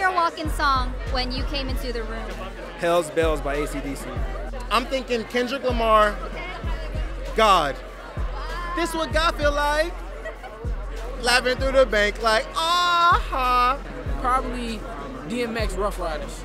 your walk-in song when you came into the room? Hell's Bells by ACDC. I'm thinking Kendrick Lamar, God. This what God feel like? Laughing through the bank like, ah ha. Probably DMX Ruff Ryders.